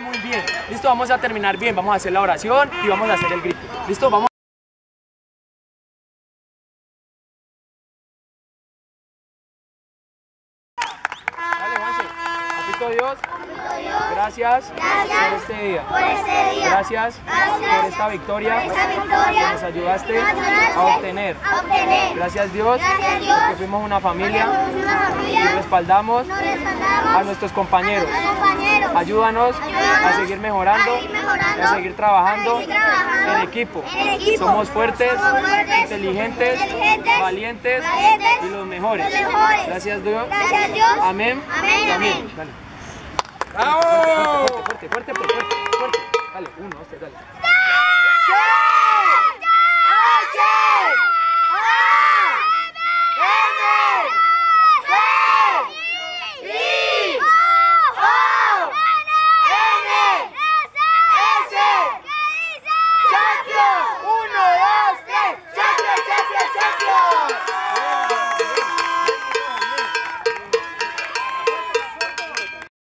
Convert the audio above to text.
Muy bien. Listo, vamos a terminar bien. Vamos a hacer la oración y vamos a hacer el grito. Listo, vamos. Dios, gracias, por este día. por este día. Gracias, Gracias por esta victoria por esta victoria que nos ayudaste que nos ayudaste a obtener. a obtener. Gracias Dios, Gracias, Dios, porque fuimos una familia y respaldamos nos respaldamos a nuestros compañeros. a nuestros compañeros. Ayúdanos Ayúdanos a seguir mejorando, a mejorando, a seguir trabajando a seguir trabajando en equipo. en equipo. Somos fuertes, Somos fuertes, inteligentes, inteligentes, valientes, valientes y los mejores. los mejores. Gracias Dios. Gracias, Dios. Amén. Amén, amén. ¡Bravo! Fuerte, fuerte, fuerte,